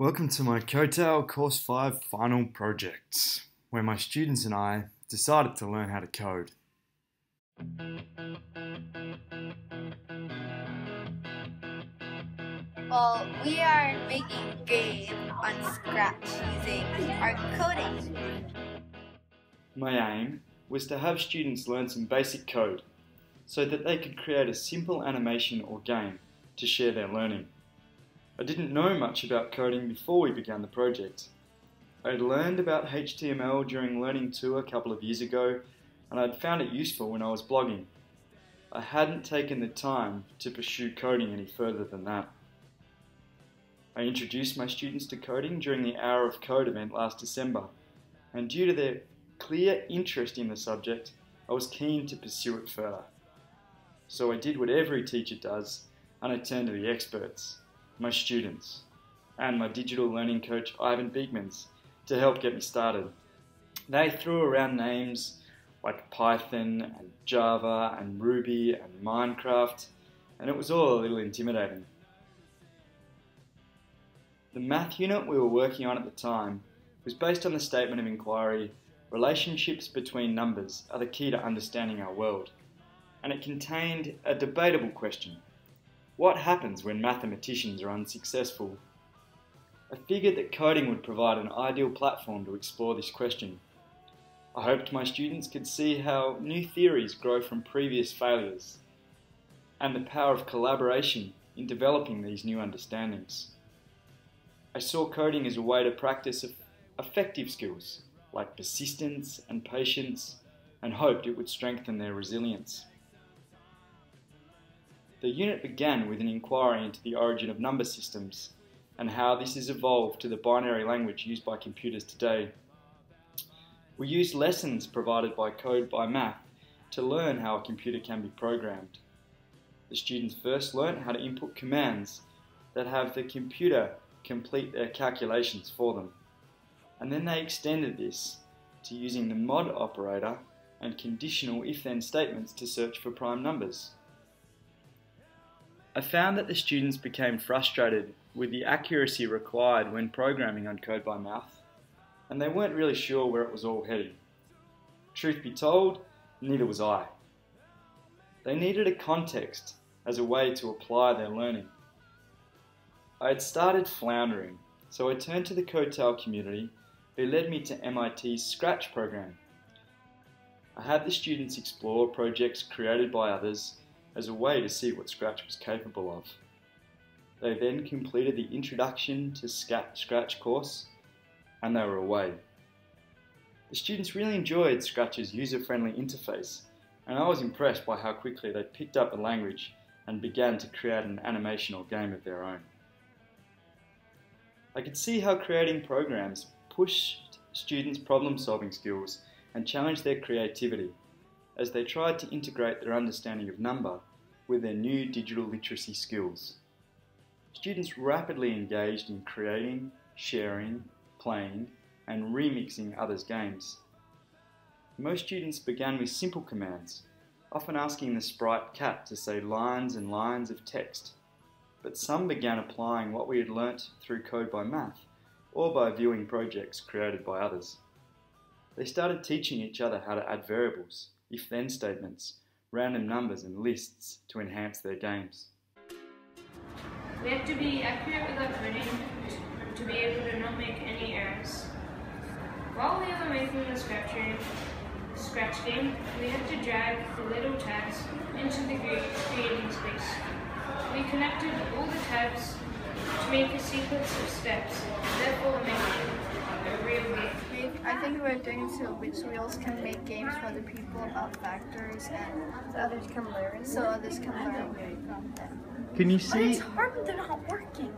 Welcome to my Coetail Course 5 final project, where my students and I decided to learn how to code. Well, we are making a game on Scratch using our coding. My aim was to have students learn some basic code so that they could create a simple animation or game to share their learning. I didn't know much about coding before we began the project. I had learned about HTML during Learning 2 a couple of years ago and I'd found it useful when I was blogging. I hadn't taken the time to pursue coding any further than that. I introduced my students to coding during the Hour of Code event last December, and due to their clear interest in the subject, I was keen to pursue it further. So I did what every teacher does, and I turned to the experts, my students, and my digital learning coach Ivan Beekmans to help get me started. They threw around names like Python and Java and Ruby and Minecraft, and it was all a little intimidating. The math unit we were working on at the time was based on the statement of inquiry relationships between numbers are the key to understanding our world, and it contained a debatable question what happens when mathematicians are unsuccessful? I figured that coding would provide an ideal platform to explore this question. I hoped my students could see how new theories grow from previous failures and the power of collaboration in developing these new understandings. I saw coding as a way to practice effective skills like persistence and patience and hoped it would strengthen their resilience. The unit began with an inquiry into the origin of number systems and how this has evolved to the binary language used by computers today. We used lessons provided by Code by Math to learn how a computer can be programmed. The students first learnt how to input commands that have the computer complete their calculations for them. And then they extended this to using the mod operator and conditional if-then statements to search for prime numbers. I found that the students became frustrated with the accuracy required when programming on Code by Math, and they weren't really sure where it was all heading. Truth be told, neither was I. They needed a context as a way to apply their learning. I had started floundering, so I turned to the Coetail community who led me to MIT's Scratch program. I had the students explore projects created by others as a way to see what Scratch was capable of. They then completed the Introduction to Scratch course and they were away. The students really enjoyed Scratch's user-friendly interface and I was impressed by how quickly they picked up the language and began to create an animation or game of their own. I could see how creating programs pushed students' problem-solving skills and challenged their creativity as they tried to integrate their understanding of number with their new digital literacy skills. Students rapidly engaged in creating, sharing, playing, and remixing others' games. Most students began with simple commands, often asking the sprite cat to say lines and lines of text, but some began applying what we had learnt through Code by Math or by viewing projects created by others. They started teaching each other how to add variables, if-then statements, random numbers and lists to enhance their games. We have to be accurate with our coding to be able to not make any errors. While we are making the scratch game, scratch game, we have to drag the little tabs into the creating space. We connected all the tabs to make a sequence of steps, therefore making a real game. I think we're doing so which wheels can make games for other people about factors and so others can learn. So others can learn from them. Can you But see it's hard when they're not working.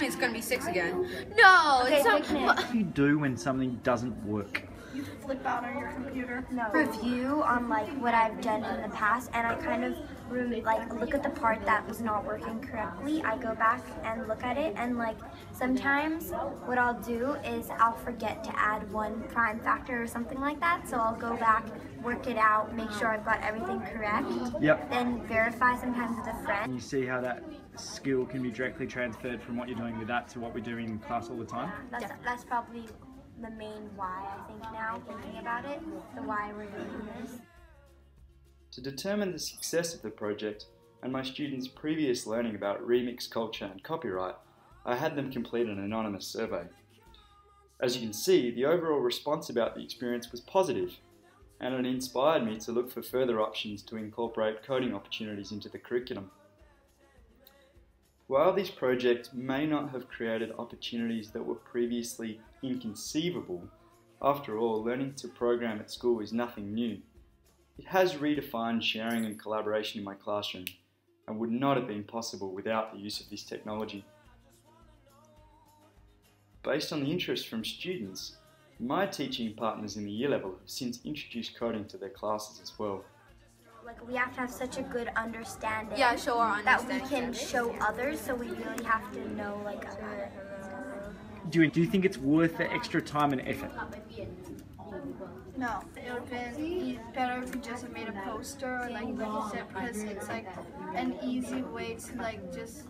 It's gonna be six again. No, Okay, it's not. picnic. what you do when something doesn't work? You flip out on your computer. No. review on like what I've done in the past, and I kind of re- like look at the part that was not working correctly. I go back and look at it, and like sometimes what I'll do is I'll forget to add one prime factor or something like that. So I'll go back, work it out, make sure I've got everything correct, Yep. then verify sometimes with a friend. You see how that skill can be directly transferred from what you're doing with that to what we do in class all the time? That's, that's probably the main why I think now, thinking about it, the why we're doing this. To determine the success of the project and my students' previous learning about remix culture and copyright, I had them complete an anonymous survey. As you can see, the overall response about the experience was positive, and it inspired me to look for further options to incorporate coding opportunities into the curriculum. While these projects may not have created opportunities that were previously inconceivable, after all, learning to program at school is nothing new. It has redefined sharing and collaboration in my classroom and would not have been possible without the use of this technology. Based on the interest from students, my teaching partners in the year level have since introduced coding to their classes as well. Like we have to have such a good understanding. Yeah, show our that we can show others, so we really have to know like about it. Do you, do you think it's worth the extra time and effort? No, it would have been e- better if we just made a poster or like like you said because it's like an easy way to like just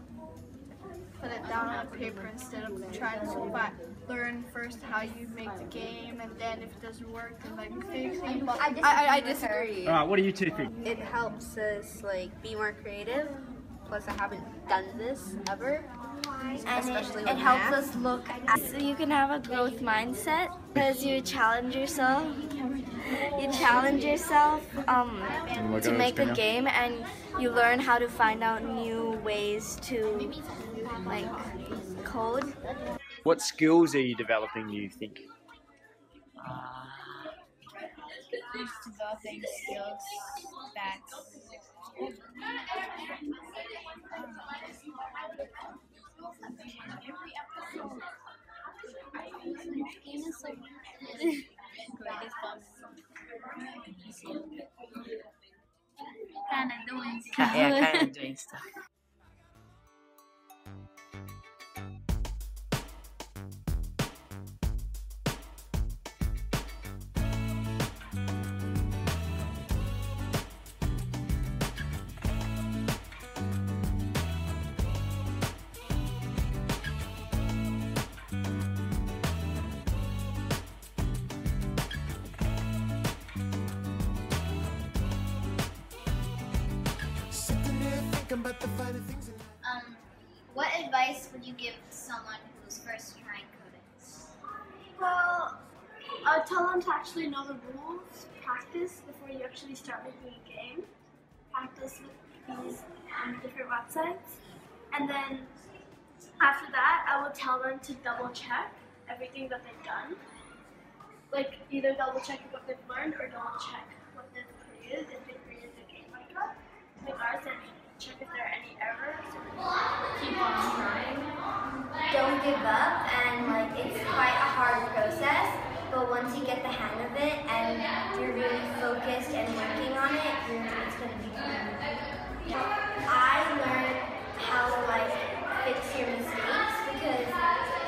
put it down on paper instead of trying to fi- learn first how you make the game and then if it doesn't work then like fixing. But I, I, I disagree. All right, uh, what do you two think? It helps us like be more creative. Plus, I haven't done this ever. And Especially it, it helps math. us look at So you can have a growth mindset because you challenge yourself. You challenge yourself um, to make a game, and you learn how to find out new ways to like code. What skills are you developing, do you think? developing skills that kind of doing yeah, kind of doing stuff. Um, what advice would you give someone who's first trying coding? Well, I would tell them to actually know the rules, practice before you actually start making a game. Practice with these um, different websites. And then after that, I would tell them to double check everything that they've done. Like either double check what they've learned or double check what they've created if they created a game like that. Like ours, and check if there are any errors. Keep on trying. don't give up and like it's quite a hard process but once you get the hang of it and you're really focused and working on it you're, it's going to be fun i learned how to like fix your mistakes because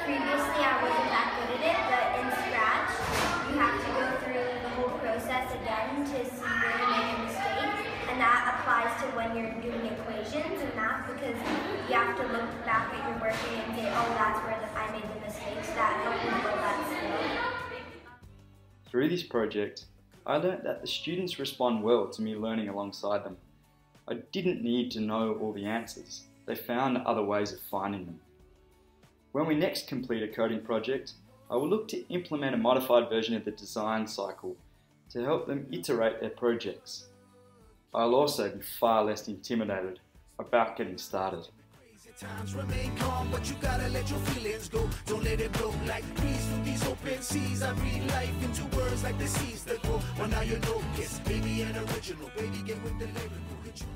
previously i wasn't that good at it but in scratch you have to go through the whole process again to see where you made a mistake and that applies to when you're doing and math because you have to look back at your working and say, oh, that's where I made the mistakes. That you build that. Through this project, I learnt that the students respond well to me learning alongside them. I didn't need to know all the answers, they found other ways of finding them. When we next complete a coding project, I will look to implement a modified version of the design cycle to help them iterate their projects. I'll also be far less intimidated about getting started. Times remain calm, but you gotta let your feelings go. Don't let it blow like breeze through these open seas. I life into words like the seas that grow. Well, now you know, baby, an original. Baby, get with the hit you